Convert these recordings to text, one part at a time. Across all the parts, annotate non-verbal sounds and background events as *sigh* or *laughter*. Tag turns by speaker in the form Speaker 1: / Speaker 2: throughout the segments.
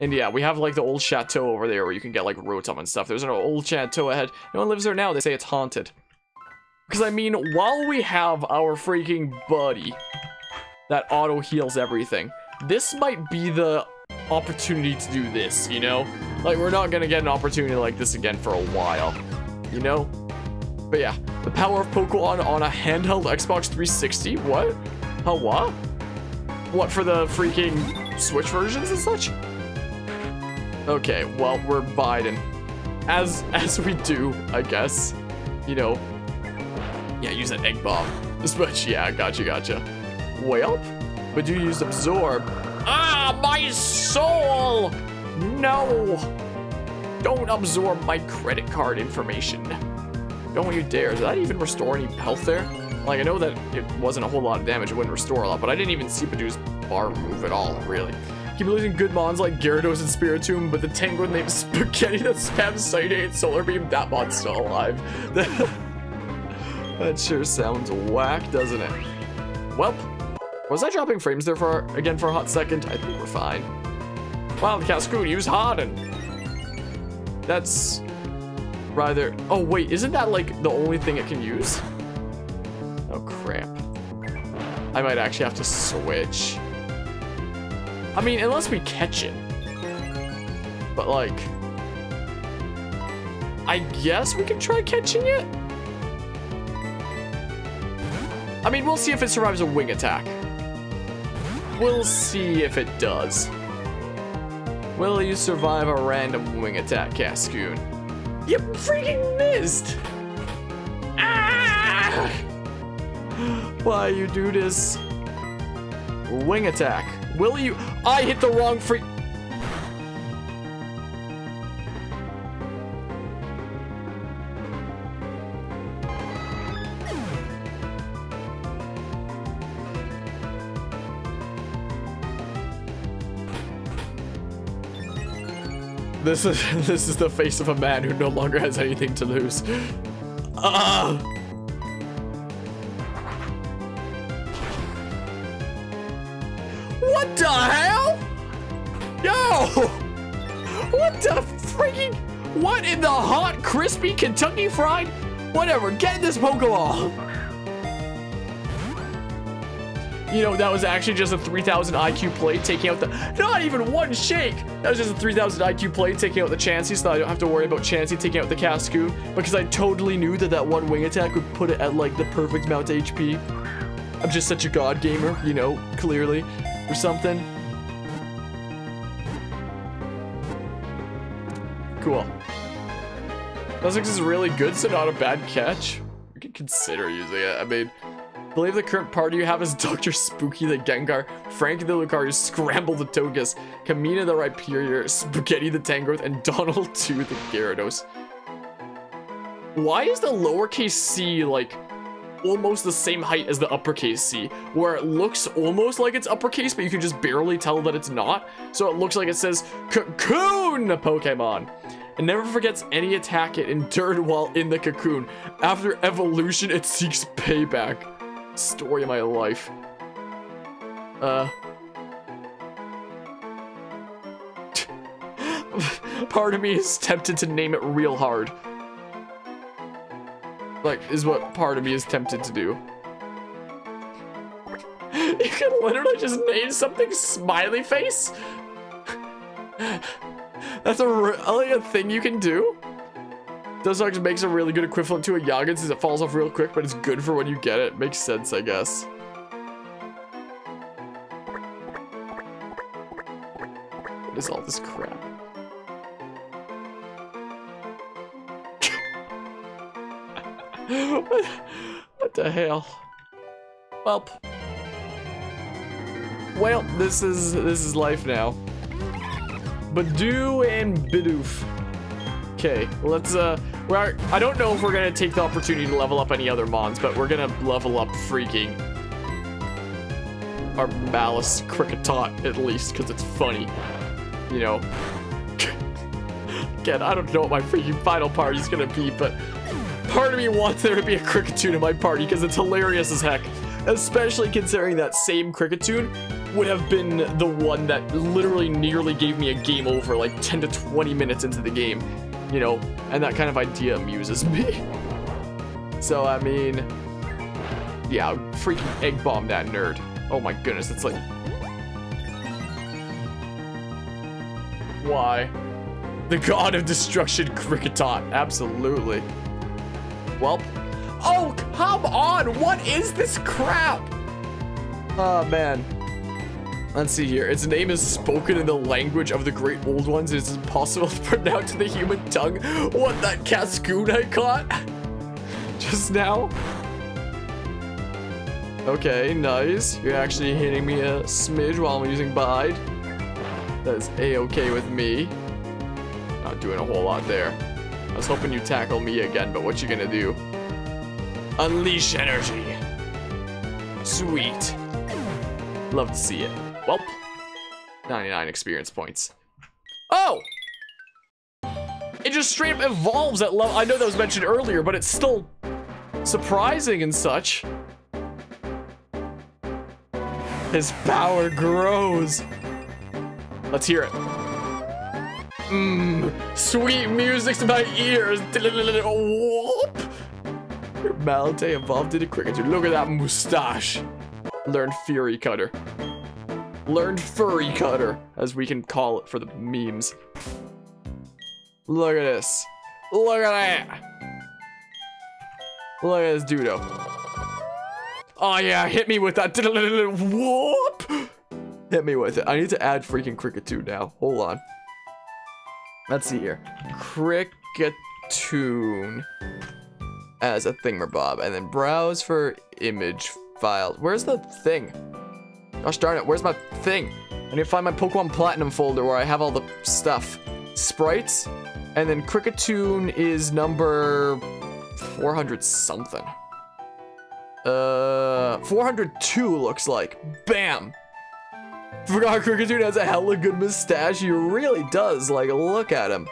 Speaker 1: And yeah, we have like the old chateau over there where you can get like Rotom and stuff. There's an old chateau ahead. No one lives there now. They say it's haunted. Because I mean, while we have our freaking buddy that auto heals everything, this might be the opportunity to do this, you know? Like, we're not gonna get an opportunity like this again for a while, you know? But yeah, the power of Pokemon on a handheld Xbox 360? What? Huh, what? What, for the freaking Switch versions and such? Okay, well, we're Biden. As, as we do, I guess. You know. Yeah, use that egg bomb. But yeah, gotcha, gotcha. Well, but do you use absorb? Ah, my soul! No! Don't absorb my credit card information. Don't you dare. Does that even restore any health there? Like, I know that it wasn't a whole lot of damage. It wouldn't restore a lot, but I didn't even see Badoo's bar move at all, really. Keep losing good mons like Gyarados and Spiritomb, but the Tangrowth named *laughs* Spaghetti that spams Psyduck and Solar Beam, that mod's still alive. *laughs* that sure sounds whack, doesn't it? Welp. Was I dropping frames there for again for a hot second? I think we're fine. Wow, the Cascoon use Harden. That's rather... Oh, wait, isn't that like the only thing it can use? Oh, crap. I might actually have to switch. I mean, unless we catch it. But like, I guess we can try catching it. I mean, we'll see if it survives a wing attack. We'll see if it does. Will you survive a random wing attack, Cascoon? You freaking missed! Ah! Why you do this? Wing attack. Will you? I hit the wrong free. This is *laughs* this is the face of a man who no longer has anything to lose. Ah. What the hell? Yo! What the freaking... What in the hot, crispy Kentucky fried? Whatever, get this Pokeball! You know, that was actually just a 3000 IQ play taking out the... Not even one shake! That was just a 3000 IQ play taking out the Chansey so I don't have to worry about Chansey taking out the Cascoon because I totally knew that that one wing attack would put it at like the perfect amount of HP. I'm just such a god gamer, you know, clearly or something. Cool. Nuzlocke is really good, so not a bad catch. We could consider using it. I mean, I believe the current party you have is *laughs* Dr. Spooky the Gengar, Frank the Lucario, Scramble the Togekiss, Kamina the Rhyperior, Spaghetti the Tangrowth, and *laughs* Donald 2 the Gyarados. Why is the lowercase c, like, almost the same height as the uppercase C, where it looks almost like it's uppercase, but you can just barely tell that it's not. So it looks like it says Cocoon Pokemon. It never forgets any attack it endured while in the cocoon. After evolution, it seeks payback. Story of my life. Uh. *laughs* Part of me is tempted to name it real hard like, is what part of me is tempted to do. *laughs* You can literally just name something smiley face? *laughs* That's a really a thing you can do? Dustox makes a really good equivalent to a Yagen since it falls off real quick, but it's good for when you get it. Makes sense, I guess. What is all this crap? Hell? Well, well, this is this is life now. Badoo and Bidoof. Okay, let's uh, we're I don't know if we're gonna take the opportunity to level up any other mons, but we're gonna level up freaking our Malice Kricketot at least, because it's funny. You know. *laughs* Again, I don't know what my freaking final party's gonna be, but Part of me wants there to be a Kricketune in my party because it's hilarious as heck. Especially considering that same Kricketune would have been the one that literally nearly gave me a game over like 10 to 20 minutes into the game, you know, and that kind of idea amuses me. *laughs* So, I mean, yeah, freaking egg bomb that nerd. Oh my goodness, it's like... Why? The god of destruction, Kricketot. Absolutely. Well, oh, come on! What is this crap? Oh, man. Let's see here. Its name is spoken in the language of the great old ones. It is impossible *laughs* to pronounce in the human tongue. What, that Cascoon I caught? *laughs* Just now? Okay, nice. You're actually hitting me a smidge while I'm using Bide. That is a-okay with me. Not doing a whole lot there. Was hoping you tackle me again, but what you gonna do? Unleash energy. Sweet. Love to see it. Well, 99 experience points. Oh! It just straight up evolves at level. I know that was mentioned earlier, but it's still surprising and such. His power grows. Let's hear it. Mmm, sweet music to my ears. Whoop. Your Malate evolved into cricket. Look at that mustache. Learn Fury Cutter. Learn Furry Cutter, as we can call it for the memes. Look at this. Look at that. Look at this dudo. Oh yeah, hit me with that. *laughs* Whoop! Hit me with it. I need to add freaking Kricketune now. Hold on. Let's see here. Kricketune as a thingamabob. And then browse for image files. Where's the thing? Gosh darn it, where's my thing? I need to find my Pokemon Platinum folder where I have all the stuff. Sprites. And then Kricketune is number 400 something. Uh, 402 looks like. Bam! Forgot Kricketune has a hella good mustache. He really does. Like, look at him.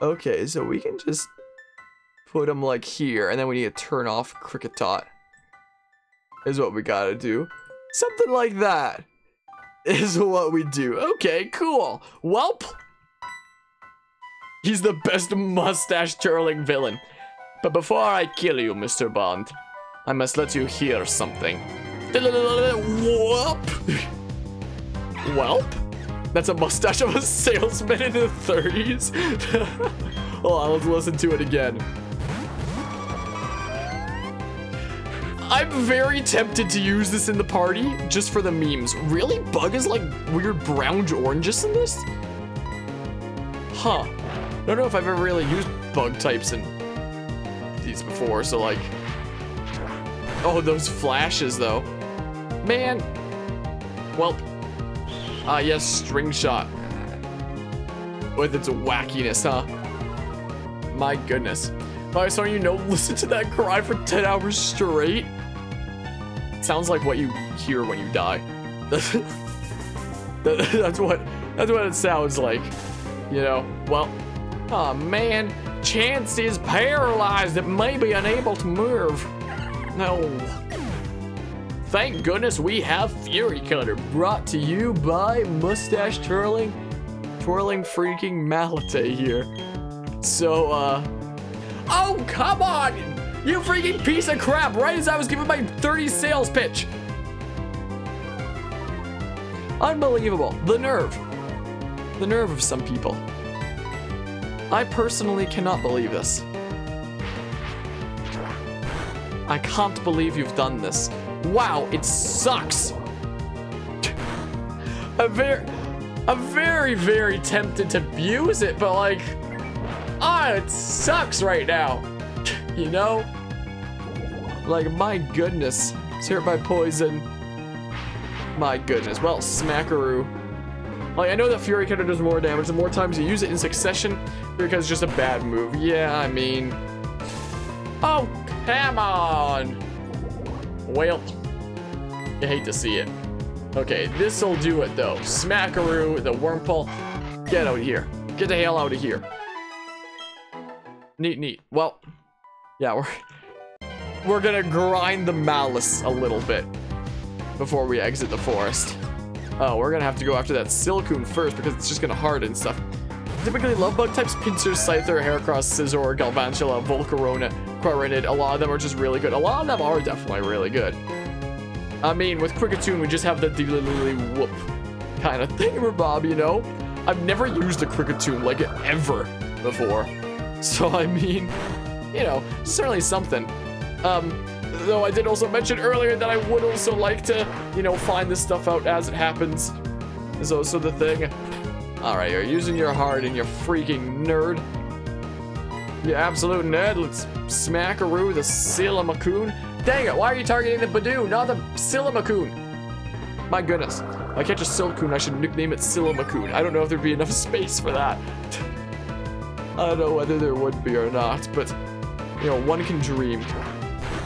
Speaker 1: Okay, so we can just put him like here, and then we need to turn off Kricketot. Is what we gotta do. Something like that is *laughs* what we do. Okay, cool. Welp. He's the best mustache twirling villain. But before I kill you, Mr. Bond, I must let you hear something. *laughs* Whoop! *laughs* Welp? That's a mustache of a salesman in the 30s? Hold on, let's listen to it again. I'm very tempted to use this in the party, just for the memes. Really? Bug is like weird brown oranges in this? Huh. I don't know if I've ever really used bug types in these before, so like... Oh, those flashes, though. Man. Well. Ah, yes, string shot. With its wackiness, huh? My goodness. I saw you know, *laughs* listen to that cry for 10 hours straight. sounds like what you hear when you die. *laughs* that's what that's what it sounds like. You know, well, oh man, Chance is paralyzed. It may be unable to move. No. Thank goodness we have Fury Cutter, brought to you by Mustache Twirling, Twirling freaking Malate here. So, uh, oh, come on! You freaking piece of crap, right as I was giving my 30 sales pitch. Unbelievable, the nerve. The nerve of some people. I personally cannot believe this. I can't believe you've done this. Wow, it sucks. I'm very, I'm very, very tempted to abuse it, but like, ah, oh, it sucks right now. *laughs* you know? Like, my goodness. It's hurt by poison. My goodness. Well, Smackaroo. Like, I know that Fury Cutter does more damage. The more times you use it in succession, because it's just a bad move. Yeah, I mean... Oh, come on! Well, you hate to see it. Okay, this'll do it, though. Smackaroo, the Wurmple. Get out of here. Get the hell out of here. Neat, neat. Well, yeah, we're... We're gonna grind the malice a little bit. before we exit the forest. Oh, we're gonna have to go after that Silcoon first because it's just gonna harden stuff. Typically, love bug types, Pinsir, Scyther, Heracross, Scizor, Galvantula, Volcarona, A lot of them are just really good. A lot of them are definitely really good. I mean, with Kricketune, we just have the Dilly Whoop kind of thing, *laughs* Bob, you know? I've never used a Kricketune, like, ever before. *laughs* So, I mean, you know, certainly something. Um, though I did also mention earlier that I would also like to, you know, find this stuff out as it happens. Is also the thing. Alright, you're using your heart and you're freaking nerd. You absolute nerd. Let's smackaroo the Sillamocoon. Dang it, why are you targeting the Badoo, not the Sillamocoon? My goodness. I catch a Silcoon, I should nickname it Sillamocoon. I don't know if there'd be enough space for that. *laughs* I don't know whether there would be or not, but, you know, one can dream.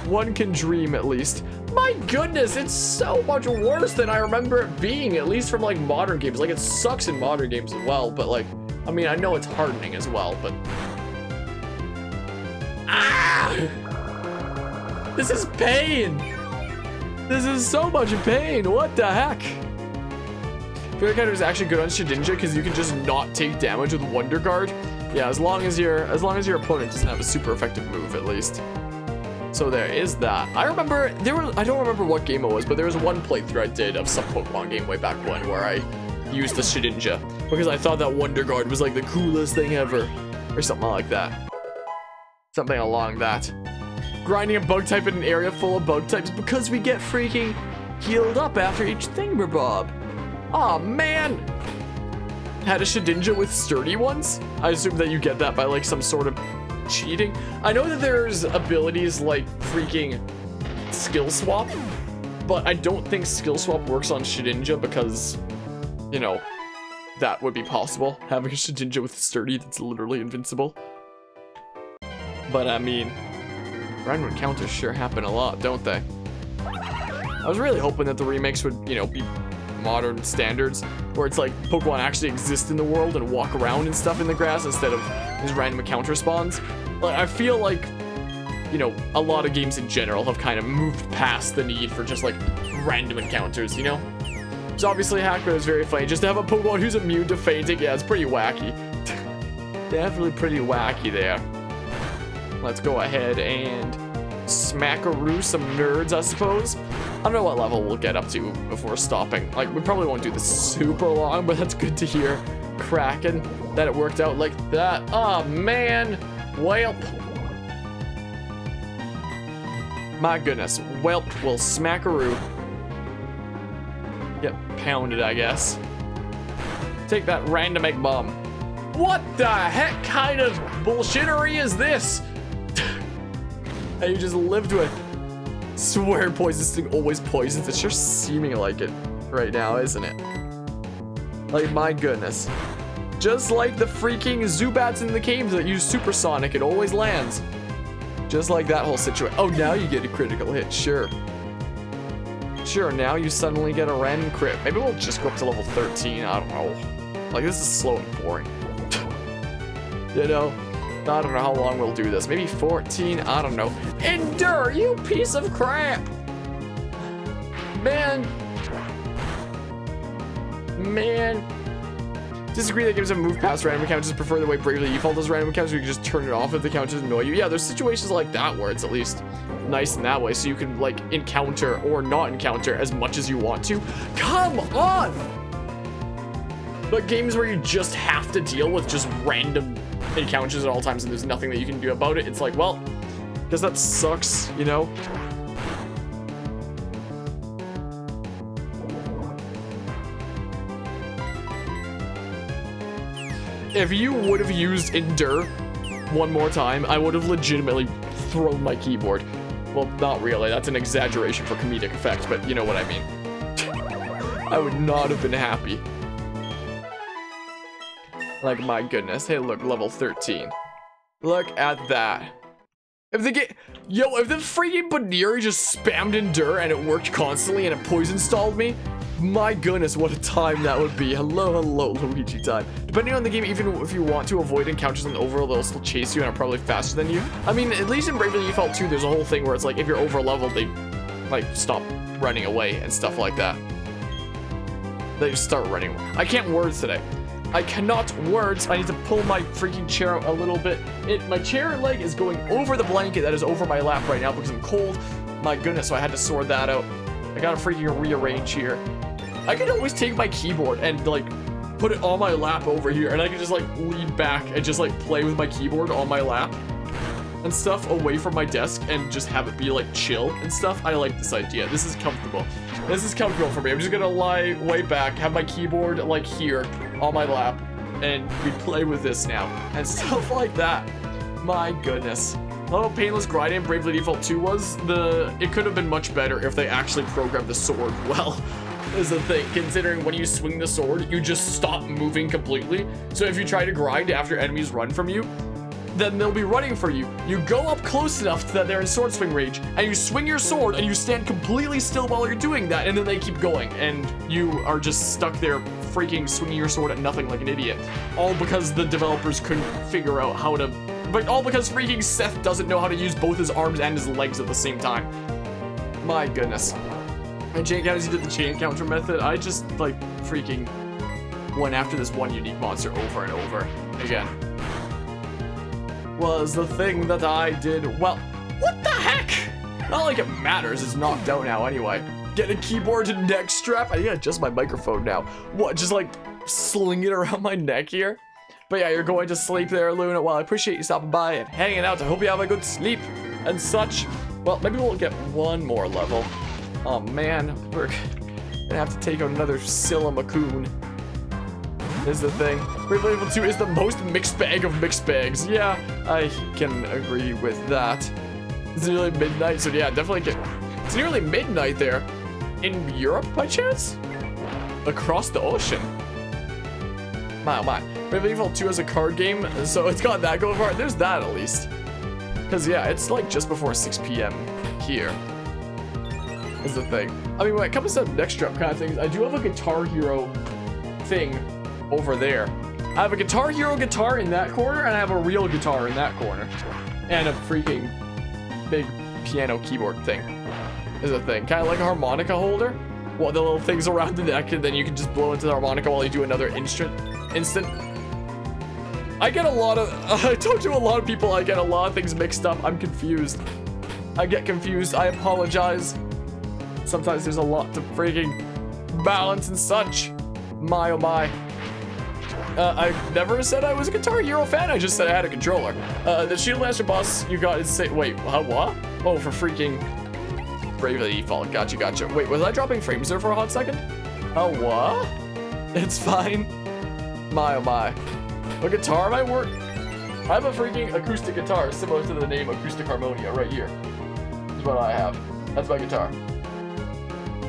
Speaker 1: One can dream, at least. My goodness, it's so much worse than I remember it being, at least from like modern games. Like it sucks in modern games as well, but like, I mean, I know it's hardening as well, but. Ah! This is pain! This is so much pain, what the heck? Fury Cutter is actually good on Shedinja because you can just not take damage with Wonder Guard. Yeah, as long as your as long as your opponent doesn't have a super effective move at least. So there is that. I remember, there were, I don't remember what game it was, but there was one playthrough I did of some Pokemon game way back when where I used the Shedinja because I thought that Wonder Guard was like the coolest thing ever or something like that. Something along that. Grinding a bug type in an area full of bug types because we get freaking healed up after each thingamabob. Aw, oh, man! Had a Shedinja with sturdy ones? I assume that you get that by like some sort of cheating. I know that there's abilities like freaking skill swap, but I don't think skill swap works on Shedinja because, you know, that would be possible. Having a Shedinja with sturdy that's literally invincible. But I mean, random encounters sure happen a lot, don't they? I was really hoping that the remakes would, you know, be modern standards where it's like Pokemon actually exist in the world and walk around and stuff in the grass instead of these random encounter spawns. Like, I feel like, you know, a lot of games in general have kind of moved past the need for just like random encounters, you know? So obviously Hackman is very funny. Just to have a Pokemon who's immune to fainting, yeah, it's pretty wacky. *laughs* Definitely pretty wacky there. Let's go ahead and smackaroo some nerds, I suppose. I don't know what level we'll get up to before stopping. Like, we probably won't do this super long, but that's good to hear. Kraken, that it worked out like that. Oh, man. Whelp. My goodness. Whelp will smackaroo. Get pounded, I guess. Take that random egg bomb. What the heck kind of bullshittery is this? That you just lived with swear poisonous thing always poisons. It's just seeming like it right now, isn't it? Like, my goodness. Just like the freaking Zubats in the caves that use Supersonic, it always lands. Just like that whole situation. Oh, now you get a critical hit, sure. Sure, now you suddenly get a random crit. Maybe we'll just go up to level 13, I don't know. Like, this is slow and boring. *laughs* you know? I don't know how long we'll do this. Maybe 14? I don't know. Endure, you piece of crap! Man. Man. Disagree that games have moved past random encounters. Prefer the way Bravely Default does random encounters. You can just turn it off if the encounters annoy you. Yeah, there's situations like that where it's at least nice in that way. So you can like encounter or not encounter as much as you want to. Come on! But games where you just have to deal with just random encounters at all times and there's nothing that you can do about it, it's like, well, because that sucks, you know? If you would have used Endure one more time, I would have legitimately thrown my keyboard. Well, not really. That's an exaggeration for comedic effect, but you know what I mean. *laughs* I would not have been happy. Like, my goodness. Hey, look, level 13. Look at that. If the game, yo, if the freaking Buneary just spammed Endure and it worked constantly and it poison stalled me, my goodness, what a time that would be. Hello, hello, Luigi time. Depending on the game, even if you want to avoid encounters on the they'll still chase you and are probably faster than you. I mean, at least in Bravely Default 2, there's a whole thing where it's like, if you're over leveled, they, like, stop running away and stuff like that. They just start running. I can't words today. I cannot words. I need to pull my freaking chair out a little bit. It, my chair leg is going over the blanket that is over my lap right now because I'm cold. My goodness, so I had to sort that out. I gotta freaking rearrange here. I could always take my keyboard and like put it on my lap over here and I could just like lean back and just like play with my keyboard on my lap and stuff away from my desk and just have it be like chill and stuff. I like this idea. This is comfortable. This is comfortable for me. I'm just gonna lie way back, have my keyboard like here on my lap, and *laughs* we play with this now and stuff *laughs* like that. My goodness. Oh, Painless Grinding Bravely Default 2 was, the it could have been much better if they actually programmed the sword *laughs* well. Is the thing, considering when you swing the sword, you just stop moving completely. So if you try to grind after enemies run from you, then they'll be running for you. You go up close enough that they're in sword swing range, and you swing your sword, and you stand completely still while you're doing that, and then they keep going, and you are just stuck there freaking swinging your sword at nothing like an idiot. All because the developers couldn't figure out how to... But all because freaking Seth doesn't know how to use both his arms and his legs at the same time. My goodness. And chain counters, he did the chain counter method. I just, like, freaking went after this one unique monster over and over again was the thing that I did well. What the heck? Not like it matters, it's knocked out now anyway. Get a keyboard and neck strap. I gotta adjust my microphone now. What, just like sling it around my neck here? But yeah, you're going to sleep there, Luna. Well, I appreciate you stopping by and hanging out. I hope you have a good sleep and such. Well, maybe we'll get one more level. Oh man, we're gonna have to take out another Silimacoon is the thing. Bravely Level 2 is the most mixed bag of mixed bags. Yeah, I can agree with that. It's nearly midnight, so yeah, definitely get... It's nearly midnight there. In Europe, by chance? Across the ocean. My, oh my. Bravely Default 2 is a card game, so it's got that going for it. There's that, at least. Because, yeah, it's like just before 6 p.m. here. Is the thing. I mean, when it comes to next drop kind of things, I do have a Guitar Hero thing over there. I have a Guitar Hero guitar in that corner, and I have a real guitar in that corner. And a freaking big piano keyboard thing is a thing. Kind of like a harmonica holder. Well, the little things around the neck, and then you can just blow into the harmonica while you do another instant. Instant. I get a lot of, *laughs* I talk to a lot of people, I get a lot of things mixed up. I'm confused. I get confused. I apologize. Sometimes there's a lot to freaking balance and such. My oh my. Uh, I never said I was a Guitar Hero fan. I just said I had a controller. Uh, the Shield Master boss you got is say wait, what? Oh, for freaking Bravely Default. Gotcha, gotcha. Wait, was I dropping frames there for a hot second? Oh, what? *laughs* It's fine. My oh my. A guitar might work. I have a freaking acoustic guitar similar to the name Acoustic Harmonia right here. Is what I have. That's my guitar.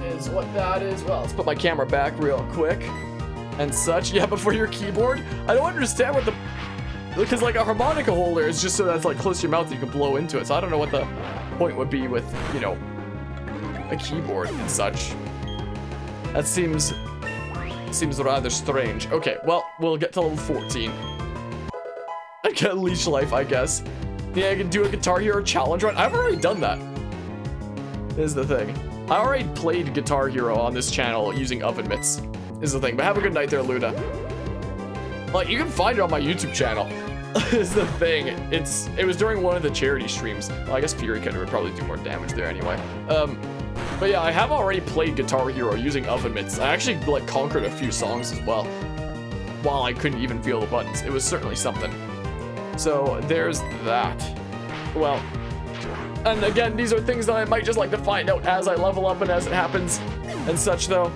Speaker 1: Is what that is. Well, let's put my camera back real quick and such. *laughs* Yeah, but for your keyboard, I don't understand what the... Because, like, a harmonica holder is just so that's, like, close to your mouth you can blow into it. So I don't know what the point would be with, you know, a keyboard and such. That seems... Seems rather strange. Okay, well, we'll get to level 14. I get leech life, I guess. Yeah, I can do a Guitar Hero challenge run. I've already done that. Is the thing. I already played Guitar Hero on this channel using oven mitts is the thing. But have a good night there, Luna. Like, you can find it on my YouTube channel. *laughs* is the thing. It's It was during one of the charity streams. Well, I guess Fury Cutter would probably do more damage there anyway. Um, but yeah, I have already played Guitar Hero using oven mitts. I actually, like, conquered a few songs as well. While I couldn't even feel the buttons. It was certainly something. So, there's that. Well, and again, these are things that I might just like to find out as I level up and as it happens and such, though.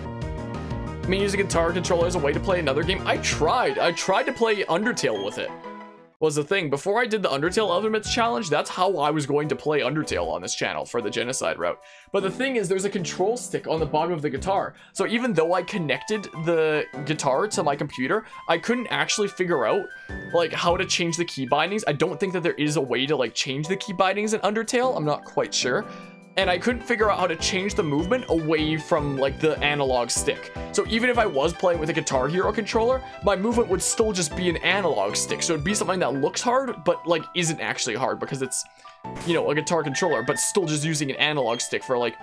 Speaker 1: I mean, using guitar controller as a way to play another game. I tried. I tried to play Undertale with it. Was the thing. Before I did the Undertale Oven Mitts challenge, that's how I was going to play Undertale on this channel for the genocide route. But the thing is, there's a control stick on the bottom of the guitar. So even though I connected the guitar to my computer, I couldn't actually figure out like how to change the key bindings. I don't think that there is a way to like change the key bindings in Undertale. I'm not quite sure and I couldn't figure out how to change the movement away from like the analog stick. So even if I was playing with a Guitar Hero controller, my movement would still just be an analog stick. So it'd be something that looks hard, but like isn't actually hard because it's, you know, a guitar controller, but still just using an analog stick for like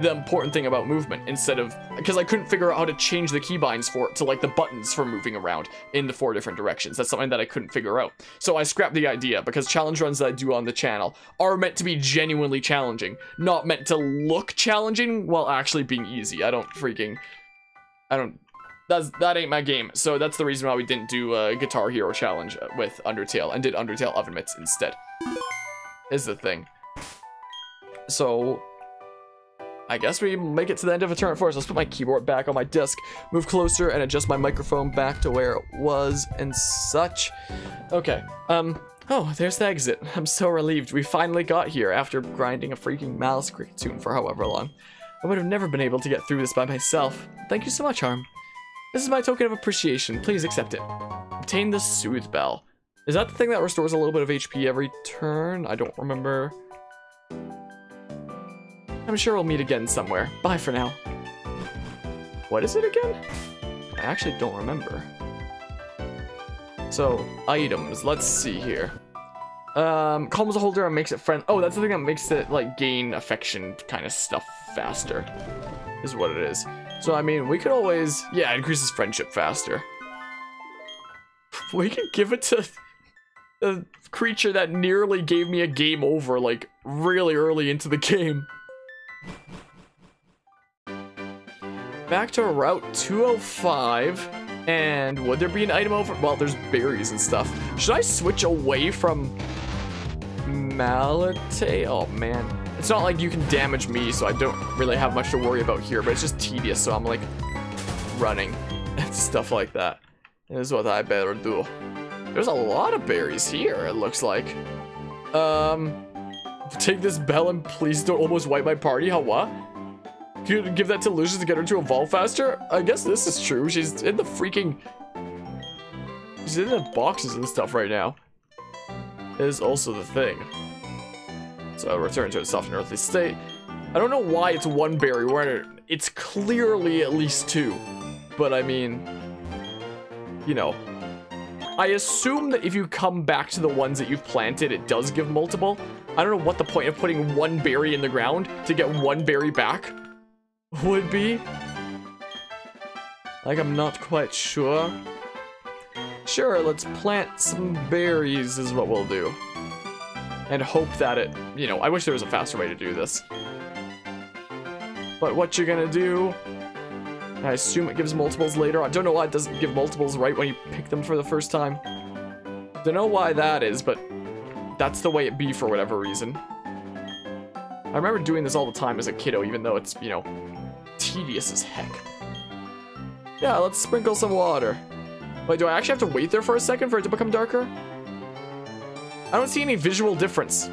Speaker 1: the important thing about movement instead of because I couldn't figure out how to change the keybinds for it to like the buttons for moving around in the four different directions. That's something that I couldn't figure out. So I scrapped the idea because challenge runs that I do on the channel are meant to be genuinely challenging, not meant to look challenging while actually being easy. I don't freaking I don't that's that ain't my game. So that's the reason why we didn't do a Guitar Hero challenge with Undertale and did Undertale Oven Mitts instead. Is the thing. So I guess we make it to the end of a turn first. Let's put my keyboard back on my desk, move closer, and adjust my microphone back to where it was and such. Okay, um, oh, there's the exit. *laughs* I'm so relieved we finally got here after grinding a freaking Kricketune for however long. I would have never been able to get through this by myself. Thank you so much, Harm. This is my token of appreciation. Please accept it. Obtain the Soothe Bell. Is that the thing that restores a little bit of HP every turn? I don't remember. I'm sure we'll meet again somewhere. Bye for now. What is it again? I actually don't remember. So, items. Let's see here. Um, calms a holder and makes it friend- Oh, that's the thing that makes it, like, gain affection kind of stuff faster. Is what it is. So, I mean, we could always- Yeah, increases friendship faster. *laughs* We could give it to *laughs* the creature that nearly gave me a game over, like, really early into the *laughs* game. Back to Route 205. And would there be an item over? Well, there's berries and stuff. Should I switch away from Malate? Oh, man. It's not like you can damage me, so I don't really have much to worry about here, but it's just tedious, so I'm, like, running *laughs* and stuff like that. Is what I better do. There's a lot of berries here, it looks like. Um, *laughs* take this bell and please don't almost wipe my party. How what? You give that to Lucius to get her to evolve faster? I guess this is true. She's in the freaking... She's in the boxes and stuff right now. Is also the thing. So I return to its soft earthly state. I don't know why it's one berry where it's clearly at least two. But I mean, you know. I assume that if you come back to the ones that you've planted, it does give multiple. I don't know what the point of putting one berry in the ground to get one berry back would be. Like, I'm not quite sure. Sure, let's plant some berries is what we'll do. And hope that it, you know, I wish there was a faster way to do this. But what you're gonna do, I assume it gives multiples later. I don't know why it doesn't give multiples right when you pick them for the first time. Don't know why that is, but that's the way it be for whatever reason. I remember doing this all the time as a kiddo, even though it's, you know, tedious as heck. Yeah, let's sprinkle some water. Wait, do I actually have to wait there for a second for it to become darker? I don't see any visual difference.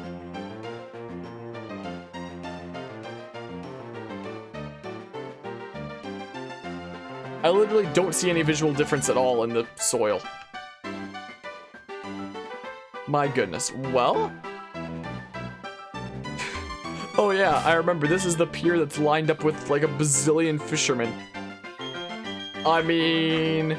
Speaker 1: I literally don't see any visual difference at all in the soil. My goodness. Well? Yeah, I remember. This is the pier that's lined up with like a bazillion fishermen. I mean...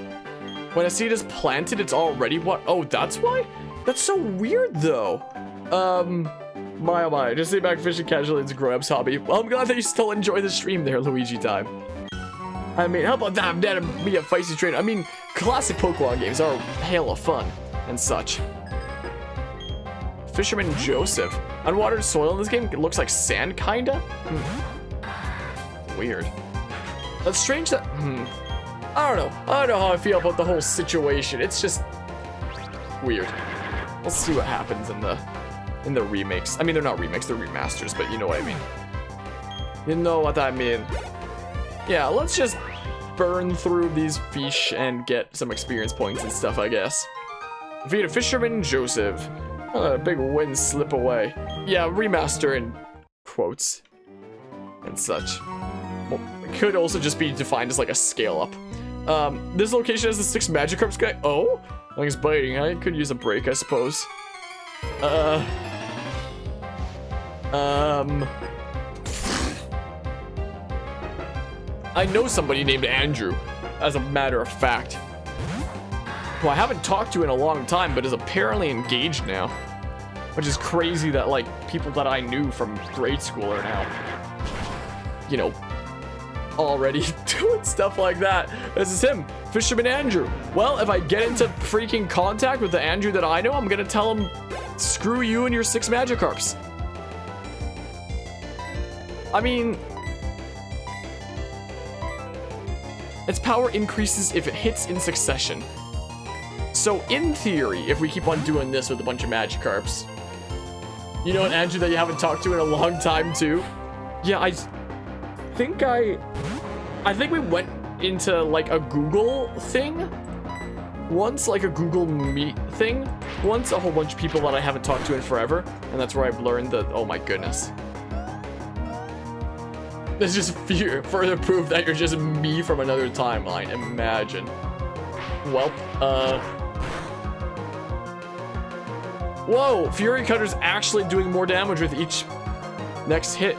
Speaker 1: When a seed is planted, it's already what? Oh, that's why? That's so weird, though. Um, my oh my, just sit back fishing casually, it's a grown-up's hobby. Well, I'm glad that you still enjoy the stream there, Luigi time. I mean, how about that? I'm dead to be a feisty trainer. I mean, classic Pokemon games are a hell of fun and such. Fisherman Joseph. Unwatered soil in this game looks like sand, kinda? Hmm. Weird. That's strange that... Hmm. I don't know. I don't know how I feel about the whole situation. It's just... Weird. We'll see what happens in the... In the remakes. I mean, they're not remakes, they're remasters, but you know what I mean. You know what I mean. Yeah, let's just burn through these fish and get some experience points and stuff, I guess. Defeat a fisherman, Joseph. A big win slip away. Yeah, remaster in quotes and such. Well, it could also just be defined as like a scale up. Um, this location has the six Magikarps guy. Oh, it's biting. I could use a break, I suppose. Uh. Um. I know somebody named Andrew, as a matter of fact. Who I haven't talked to in a long time, but is apparently engaged now. Which is crazy that, like, people that I knew from grade school are now. you know, already *laughs* doing stuff like that. This is him, Fisherman Andrew. Well, if I get into freaking contact with the Andrew that I know, I'm gonna tell him, screw you and your six Magikarps. I mean, its power increases if it hits in succession. So in theory, if we keep on doing this with a bunch of Magikarps, you know an Andrew that you haven't talked to in a long time too? Yeah, I think I, I think we went into like a Google thing once, like a Google Meet thing, once a whole bunch of people that I haven't talked to in forever, and that's where I've learned that, oh my goodness. This is just *laughs* fear, further proof that you're just me from another timeline, imagine. Welp, uh... Whoa, Fury Cutter's actually doing more damage with each next hit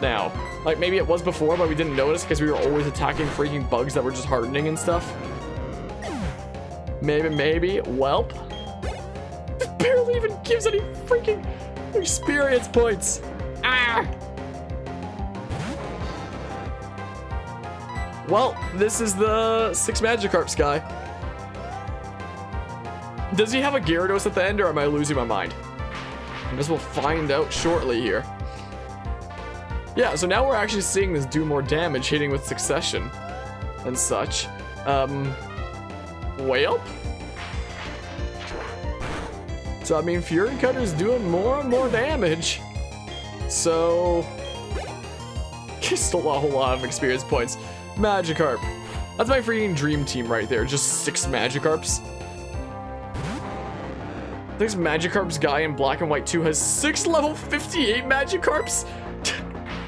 Speaker 1: now. Like, maybe it was before, but we didn't notice because we were always attacking freaking bugs that were just hardening and stuff. Maybe, maybe. Welp. This barely even gives any freaking experience points. Ah! Well, this is the six Magikarps guy. Does he have a Gyarados at the end, or am I losing my mind? I guess we'll find out shortly here. Yeah, so now we're actually seeing this do more damage, hitting with succession and such. Um, Whalep? So, I mean, Fury Cutter's doing more and more damage. So, *laughs* just a whole lot of experience points. Magikarp. That's my freaking dream team right there. Just six Magikarps. This Magikarps guy in Black and White 2 has six level 58 Magikarps?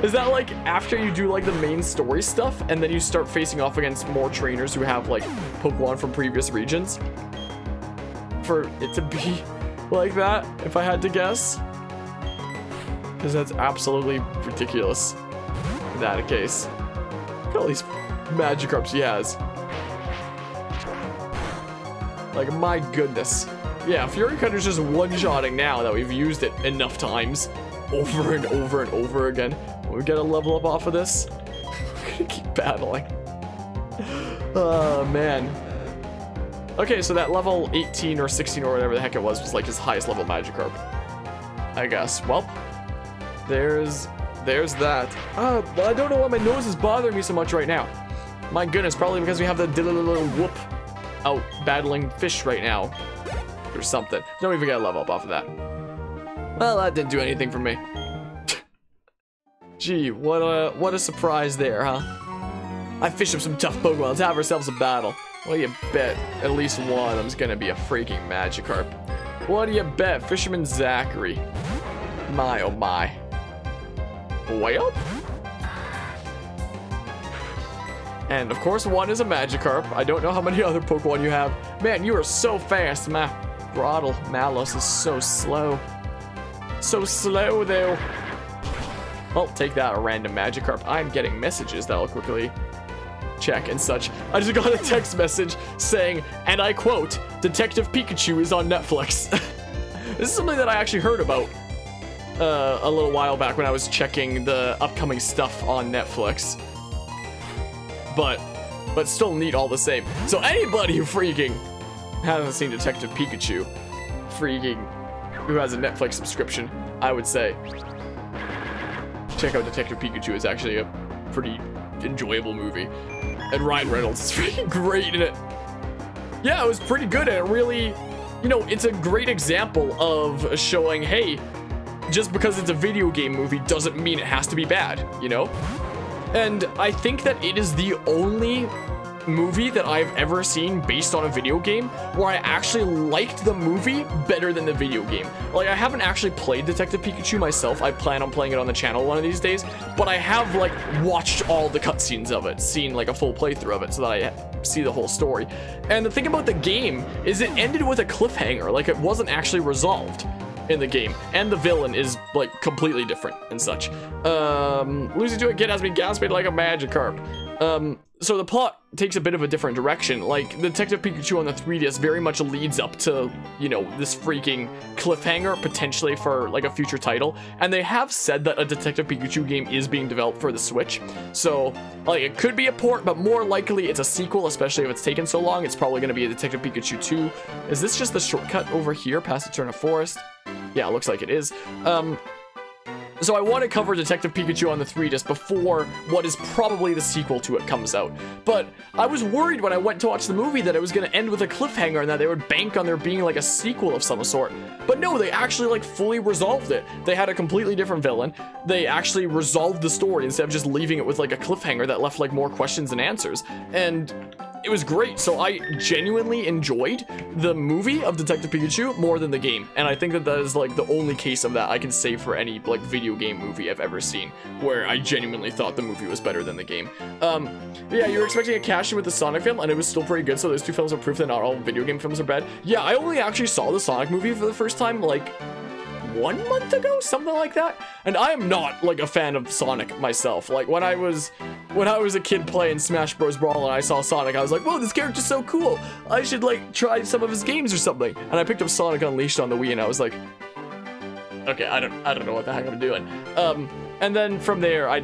Speaker 1: *laughs* Is that like after you do like the main story stuff and then you start facing off against more trainers who have like Pokemon from previous regions? For it to be *laughs* like that, if I had to guess. Because that's absolutely ridiculous in that case. Look at all these Magikarps he has. Like, my goodness. Yeah, Fury Cutter's just one-shotting now that we've used it enough times. Over and over and over again. We get a level up off of this. *laughs* We're gonna keep battling. *laughs* Oh, man. Okay, so that level 18 or 16 or whatever the heck it was was like his highest level Magikarp. I guess. Well, there's there's that. Uh, but I don't know why my nose is bothering me so much right now. My goodness, probably because we have the little whoop out battling fish right now. Or something. Don't even get a level up off of that. Well, that didn't do anything for me. *laughs* Gee, what a what a surprise there, huh? I fished up some tough Pokemon. Let's have ourselves a battle. What do you bet? At least one of them's gonna be a freaking Magikarp. What do you bet? Fisherman Zachary. My oh my. Well? And of course one is a Magikarp. I don't know how many *laughs* other Pokemon you have. Man, you are so fast. My throttle Malos is so slow. So slow though. Well, take that, a random Magikarp. I'm getting messages that I'll quickly check and such. I just got a text message saying, and I quote, Detective Pikachu is on Netflix. *laughs* this is something that I actually heard about uh, a little while back when I was checking the upcoming stuff on Netflix. But, but still neat all the same. So anybody freaking *laughs* hasn't seen Detective Pikachu, freaking, who has a Netflix subscription, I would say, check out Detective Pikachu. It's actually a pretty enjoyable movie. And Ryan Reynolds is *laughs* freaking great in it. Yeah, it was pretty good and it really, you know, it's a great example of showing, hey, just because it's a video game movie doesn't mean it has to be bad, you know? And I think that it is the only movie that I've ever seen based on a video game where I actually liked the movie better than the video game. Like, I haven't actually played Detective Pikachu myself. I plan on playing it on the channel one of these days, but I have, like, watched all the cutscenes of it, seen, like, a full playthrough of it so that I see the whole story. And the thing about the game is it ended with a cliffhanger, like, it wasn't actually resolved. In the game, and the villain is like completely different and such. Um, losing to a kid has been gasping like a Magikarp. Um, so the plot takes a bit of a different direction. Like, Detective Pikachu on the 3DS very much leads up to, you know, this freaking cliffhanger, potentially for, like, a future title. And they have said that a Detective Pikachu game is being developed for the Switch. So, like, it could be a port, but more likely it's a sequel, especially if it's taken so long. It's probably going to be a Detective Pikachu 2. Is this just the shortcut over here past Eterna Forest? Yeah, it looks like it is. Um, so I want to cover Detective Pikachu on the 3DS before what is probably the sequel to it comes out. But I was worried when I went to watch the movie that it was going to end with a cliffhanger and that they would bank on there being like a sequel of some sort. But no, they actually like fully resolved it. They had a completely different villain. They actually resolved the story instead of just leaving it with like a cliffhanger that left like more questions than answers. And it was great. So I genuinely enjoyed the movie of Detective Pikachu more than the game. And I think that that is like the only case of that I can say for any like video game movie I've ever seen where I genuinely thought the movie was better than the game. Um, yeah, you were expecting a cash in with the Sonic film and it was still pretty good. So those two films are proof that not all video game films are bad. Yeah, I only actually saw the Sonic movie for the first time like one month ago, something like that. And I am not like a fan of Sonic myself. Like when I was when I was a kid playing Smash Bros. Brawl and I saw Sonic, I was like, whoa, this character's so cool. I should like try some of his games or something. And I picked up Sonic Unleashed on the Wii and I was like, okay, I don't I don't know what the heck I'm doing. Um, and then from there, I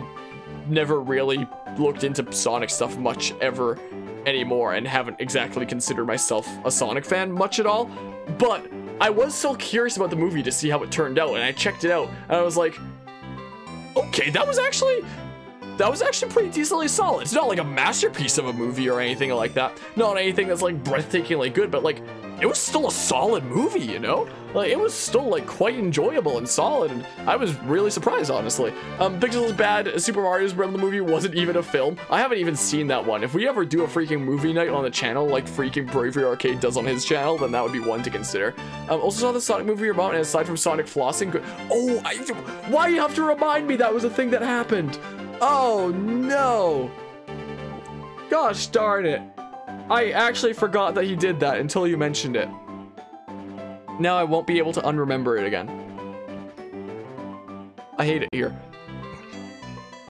Speaker 1: never really looked into Sonic stuff much ever anymore and haven't exactly considered myself a Sonic fan much at all. But I was so curious about the movie to see how it turned out, and I checked it out, and I was like, okay, that was actually that was actually pretty decently solid. It's not like a masterpiece of a movie or anything like that. Not anything that's like breathtakingly good, but like it was still a solid movie, you know? Like it was still like quite enjoyable and solid, and I was really surprised, honestly. Um, Pixels is bad. Super Mario's Bros. the movie wasn't even a film. I haven't even seen that one. If we ever do a freaking movie night on the channel, like freaking Bravery Arcade does on his channel, then that would be one to consider. Um, also saw the Sonic movie about, and aside from Sonic flossing, oh, I, why you have to remind me that was a thing that happened? Oh no! Gosh darn it. I actually forgot that he did that until you mentioned it. Now I won't be able to unremember it again. I hate it here.